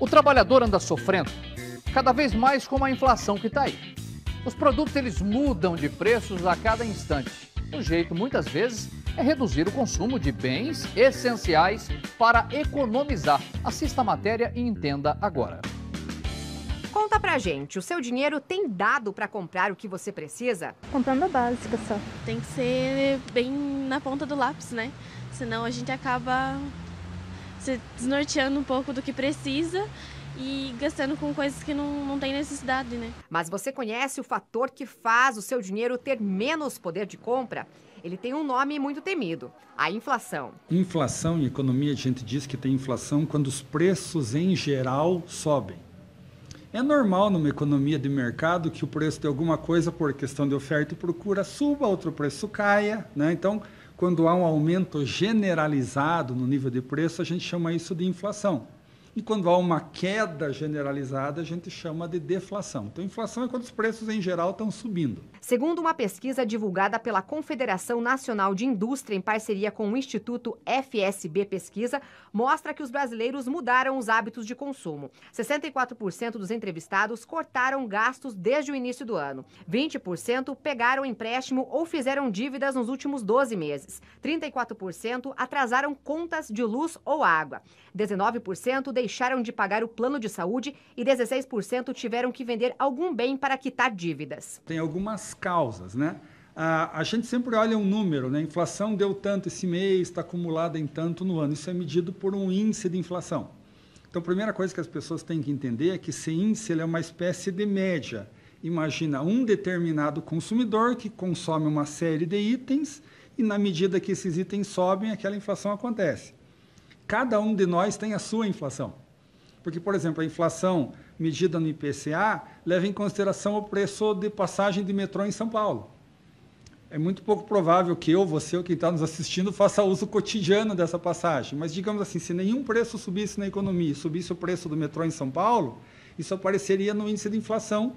O trabalhador anda sofrendo cada vez mais com a inflação que está aí. Os produtos eles mudam de preços a cada instante. O jeito, muitas vezes, é reduzir o consumo de bens essenciais para economizar. Assista a matéria e entenda agora. Conta pra gente, o seu dinheiro tem dado para comprar o que você precisa? Comprando a básica só. Tem que ser bem na ponta do lápis, né? Senão a gente acaba se desnorteando um pouco do que precisa e gastando com coisas que não, não tem necessidade, né? Mas você conhece o fator que faz o seu dinheiro ter menos poder de compra? Ele tem um nome muito temido: a inflação. Inflação em economia, a gente diz que tem inflação quando os preços em geral sobem. É normal numa economia de mercado que o preço de alguma coisa, por questão de oferta e procura, suba, outro preço caia. Né? Então, quando há um aumento generalizado no nível de preço, a gente chama isso de inflação. E quando há uma queda generalizada, a gente chama de deflação. Então, inflação é quando os preços em geral estão subindo. Segundo uma pesquisa divulgada pela Confederação Nacional de Indústria em parceria com o Instituto FSB Pesquisa, mostra que os brasileiros mudaram os hábitos de consumo. 64% dos entrevistados cortaram gastos desde o início do ano. 20% pegaram empréstimo ou fizeram dívidas nos últimos 12 meses. 34% atrasaram contas de luz ou água. 19% deixaram de pagar o plano de saúde e 16% tiveram que vender algum bem para quitar dívidas. Tem algumas causas, né? A, gente sempre olha um número, né? A inflação deu tanto esse mês, está acumulada em tanto no ano. Isso é medido por um índice de inflação. Então, a primeira coisa que as pessoas têm que entender é que esse índice é uma espécie de média. Imagina um determinado consumidor que consome uma série de itens e, na medida que esses itens sobem, aquela inflação acontece cada um de nós tem a sua inflação. Porque, por exemplo, a inflação medida no IPCA leva em consideração o preço de passagem de metrô em São Paulo. É muito pouco provável que eu, você ou quem está nos assistindo faça uso cotidiano dessa passagem. Mas, digamos assim, se nenhum preço subisse na economia, subisse o preço do metrô em São Paulo, isso apareceria no índice de inflação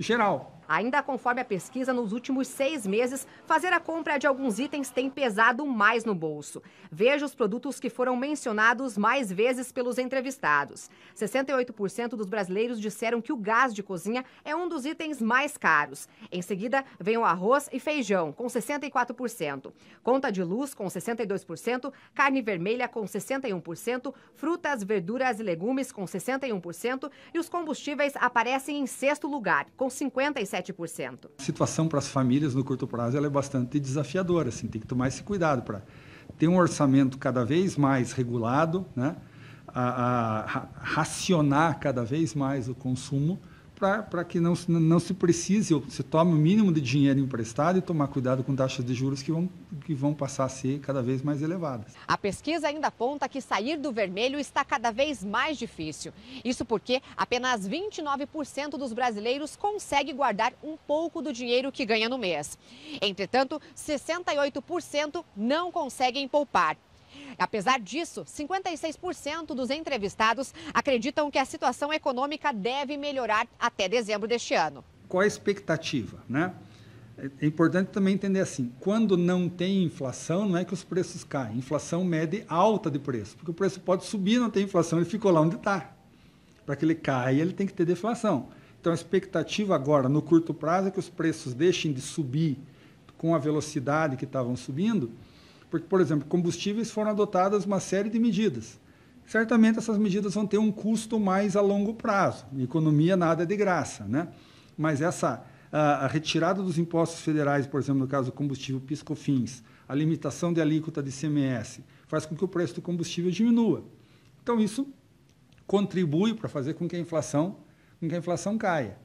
geral. Ainda conforme a pesquisa, nos últimos seis meses, fazer a compra de alguns itens tem pesado mais no bolso. Veja os produtos que foram mencionados mais vezes pelos entrevistados. 68% dos brasileiros disseram que o gás de cozinha é um dos itens mais caros. Em seguida, vem o arroz e feijão, com 64%. Conta de luz, com 62%. Carne vermelha, com 61%. Frutas, verduras e legumes, com 61%. E os combustíveis aparecem em sexto lugar, com 57%. 7%. A situação para as famílias no curto prazo é bastante desafiadora, assim, tem que tomar esse cuidado para ter um orçamento cada vez mais regulado, né? a, a, racionar cada vez mais o consumo para que não, não se precise ou se tome o mínimo de dinheiro emprestado e tomar cuidado com taxas de juros que vão, que vão passar a ser cada vez mais elevadas. A pesquisa ainda aponta que sair do vermelho está cada vez mais difícil. Isso porque apenas 29% dos brasileiros consegue guardar um pouco do dinheiro que ganha no mês. Entretanto, 68% não conseguem poupar. Apesar disso, 56% dos entrevistados acreditam que a situação econômica deve melhorar até dezembro deste ano. Qual a expectativa, né? É importante também entender assim, quando não tem inflação, não é que os preços caem. Inflação mede alta de preço, porque o preço pode subir, não tem inflação, ele ficou lá onde está. Para que ele caia, ele tem que ter deflação. Então a expectativa agora, no curto prazo, é que os preços deixem de subir com a velocidade que estavam subindo, porque, por exemplo, combustíveis foram adotadas uma série de medidas. Certamente essas medidas vão ter um custo mais a longo prazo. Economia nada é de graça, né? Mas essa a, a retirada dos impostos federais, por exemplo, no caso do combustível piscofins, a limitação de alíquota de CMS, faz com que o preço do combustível diminua. Então isso contribui para fazer com que a inflação, com que a inflação caia.